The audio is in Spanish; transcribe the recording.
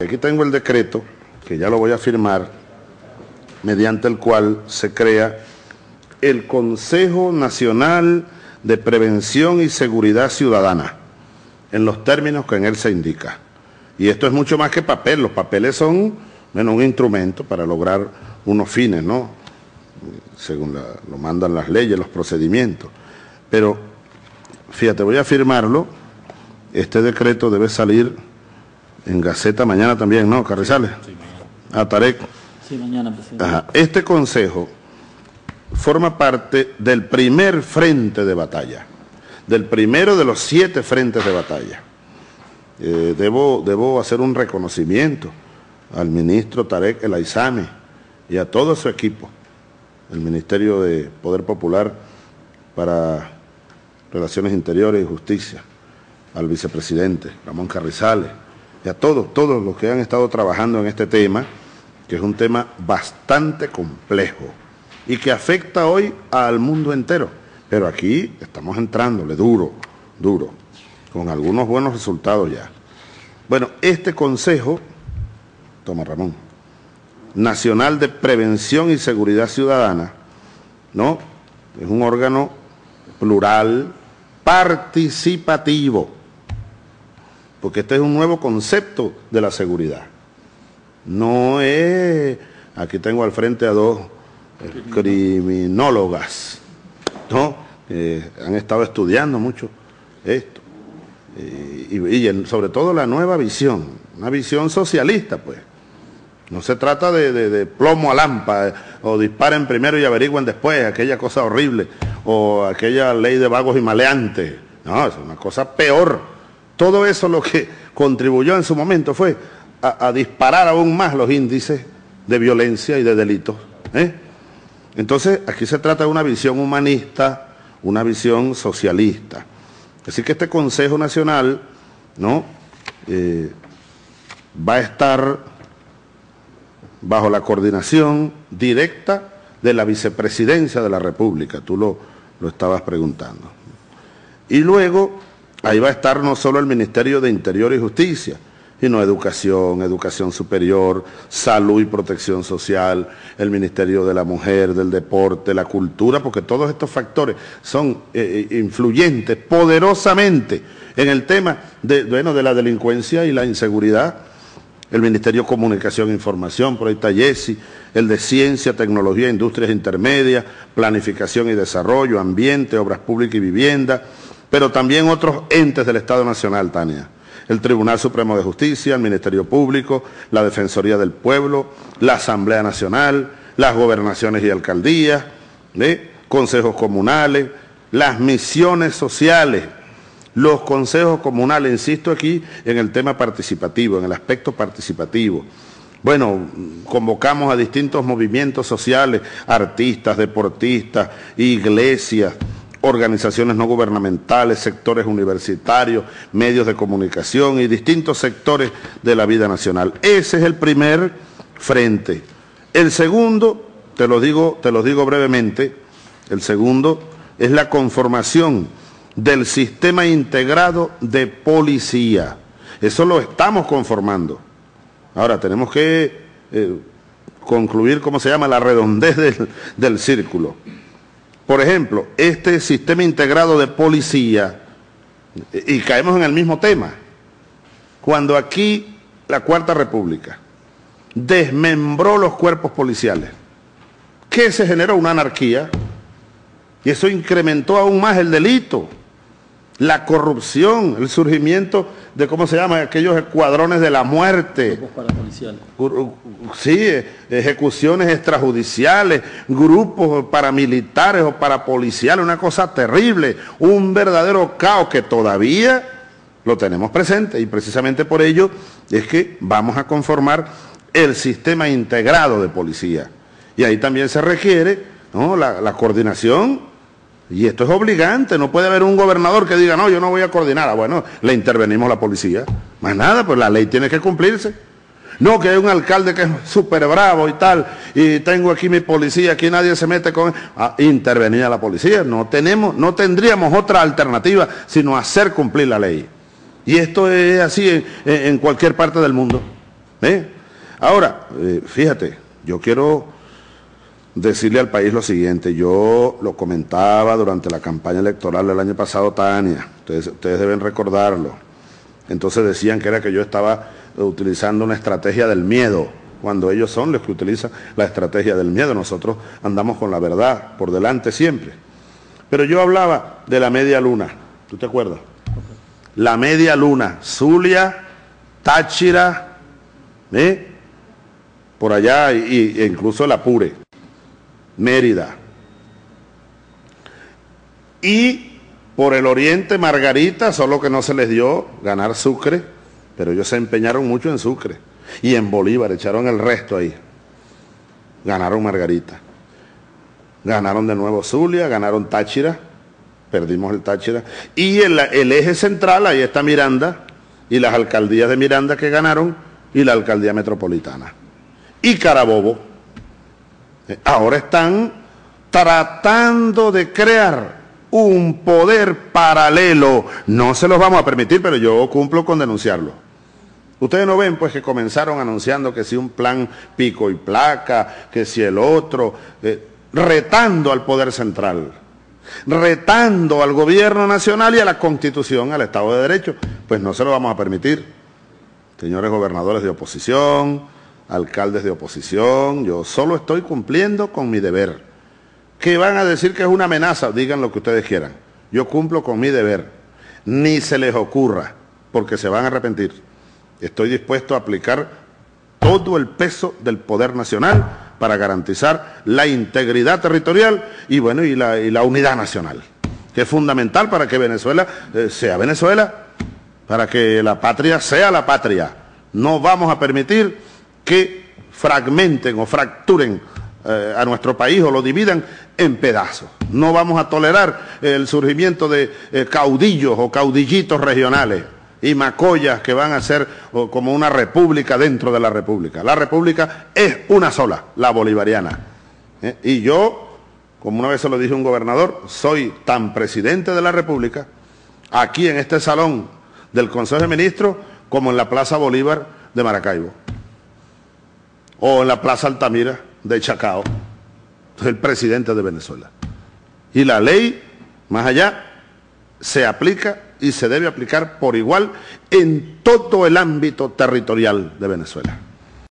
Aquí tengo el decreto, que ya lo voy a firmar, mediante el cual se crea el Consejo Nacional de Prevención y Seguridad Ciudadana, en los términos que en él se indica. Y esto es mucho más que papel, los papeles son menos un instrumento para lograr unos fines, ¿no? Según lo mandan las leyes, los procedimientos. Pero, fíjate, voy a firmarlo, este decreto debe salir en Gaceta mañana también, ¿no, Carrizales? Sí, mañana. A Tarek. Sí, mañana, presidente. Este consejo forma parte del primer frente de batalla, del primero de los siete frentes de batalla. Eh, debo, debo hacer un reconocimiento al ministro Tarek El Aizami y a todo su equipo, el Ministerio de Poder Popular para Relaciones Interiores y Justicia, al vicepresidente Ramón Carrizales, y a todos, todos los que han estado trabajando en este tema, que es un tema bastante complejo y que afecta hoy al mundo entero. Pero aquí estamos entrándole duro, duro, con algunos buenos resultados ya. Bueno, este Consejo, toma Ramón, Nacional de Prevención y Seguridad Ciudadana, ¿no? Es un órgano plural, participativo porque este es un nuevo concepto de la seguridad. No es, aquí tengo al frente a dos eh, criminólogas, ¿no? han estado estudiando mucho esto. y, sobre todo la nueva visión, una visión socialista, pues. No se trata de, plomo a lámpara, eh, o disparen primero y averigüen después, aquella cosa horrible, o aquella ley de vagos y maleantes. No, es una cosa peor todo eso lo que contribuyó en su momento fue a, disparar aún más los índices de violencia y de delitos. ¿eh? Entonces, aquí se trata de una visión humanista, una visión socialista. Así que este Consejo Nacional ¿no? Eh, va a estar bajo la coordinación directa de la vicepresidencia de la República, tú lo, lo estabas preguntando. Y luego Ahí va a estar no solo el Ministerio de Interior y Justicia, sino educación, educación superior, salud y protección social, el Ministerio de la Mujer, del Deporte, la cultura, porque todos estos factores son eh, eh, influyentes poderosamente en el tema de, de la delincuencia y la inseguridad. El Ministerio de Comunicación e Información, por ahí Jesse, el de Ciencia, Tecnología, Industrias Intermedias, Planificación y Desarrollo, Ambiente, Obras Públicas y Vivienda, pero también otros entes del Estado Nacional, Tania. El Tribunal Supremo de Justicia, el Ministerio Público, la Defensoría del Pueblo, la Asamblea Nacional, las gobernaciones y alcaldías, consejos comunales, las misiones sociales, los consejos comunales, insisto aquí en el tema participativo, en el aspecto participativo. Bueno, convocamos a distintos movimientos sociales, artistas, deportistas, iglesias, organizaciones no gubernamentales, sectores universitarios, medios de comunicación y distintos sectores de la vida nacional. Ese es el primer frente. El segundo, te lo digo, te lo digo brevemente, el segundo es la conformación del sistema integrado de policía. Eso lo estamos conformando. Ahora tenemos que eh, concluir, ¿cómo se llama?, la redondez del círculo. Por ejemplo, este sistema integrado de policía, y caemos en el mismo tema, cuando aquí la Cuarta República desmembró los cuerpos policiales, ¿qué se generó? Una anarquía, y eso incrementó aún más el delito la corrupción, el surgimiento de, ¿cómo se llama?, aquellos escuadrones de la muerte. Sí, ejecuciones extrajudiciales, grupos paramilitares o parapoliciales, una cosa terrible, un verdadero caos que todavía lo tenemos presente y precisamente por ello es que vamos a conformar el sistema integrado de policía. Y ahí también se requiere la, la coordinación y esto es obligante, no puede haber un gobernador que diga, no, yo no voy a coordinar. Ah, bueno, le intervenimos la policía. Más nada, pues la ley tiene que cumplirse. No, que hay un alcalde que es súper bravo y tal, y tengo aquí mi policía, aquí nadie se mete con... Ah, intervenir la policía. No, tenemos, no tendríamos otra alternativa sino hacer cumplir la ley. Y esto es así en, en cualquier parte del mundo. ¿Eh? Ahora, eh, fíjate, yo quiero decirle al país lo siguiente, yo lo comentaba durante la campaña electoral del año pasado, Tania, ustedes, ustedes deben recordarlo, entonces decían que era que yo estaba utilizando una estrategia del miedo, cuando ellos son los que utilizan la estrategia del miedo, nosotros andamos con la verdad por delante siempre. Pero yo hablaba de la media luna, ¿tú te acuerdas? La media luna, Zulia, Táchira, ¿eh? por allá y, e incluso el Apure, Mérida. Y por el oriente Margarita, solo que no se les dio ganar Sucre, pero ellos se empeñaron mucho en Sucre. Y en Bolívar echaron el resto ahí. Ganaron Margarita. Ganaron de nuevo Zulia, ganaron Táchira, perdimos el Táchira. Y el, el eje central, ahí está Miranda, y las alcaldías de Miranda que ganaron, y la alcaldía metropolitana. Y Carabobo. Ahora están tratando de crear un poder paralelo. No se los vamos a permitir, pero yo cumplo con denunciarlo. Ustedes no ven pues que comenzaron anunciando que si un plan pico y placa, que si el otro, eh, retando al poder central, retando al gobierno nacional y a la constitución, al Estado de Derecho. Pues no se lo vamos a permitir. Señores gobernadores de oposición, alcaldes de oposición, yo solo estoy cumpliendo con mi deber. Que van a decir que es una amenaza, digan lo que ustedes quieran. Yo cumplo con mi deber. Ni se les ocurra, porque se van a arrepentir. Estoy dispuesto a aplicar todo el peso del poder nacional para garantizar la integridad territorial y bueno y la, unidad nacional, que es fundamental para que Venezuela eh, sea Venezuela, para que la patria sea la patria. No vamos a permitir que fragmenten o fracturen eh, a nuestro país o lo dividan en pedazos. No vamos a tolerar el surgimiento de eh, caudillos o caudillitos regionales y macollas que van a ser como una república dentro de la república. La república es una sola, la bolivariana. ¿Eh? Y yo, como una vez se lo dije un gobernador, soy tan presidente de la república, aquí en este salón del Consejo de Ministros, como en la Plaza Bolívar de Maracaibo, o en la Plaza Altamira de Chacao. El presidente de Venezuela. Y la ley, más allá, se aplica y se debe aplicar por igual en todo el ámbito territorial de Venezuela.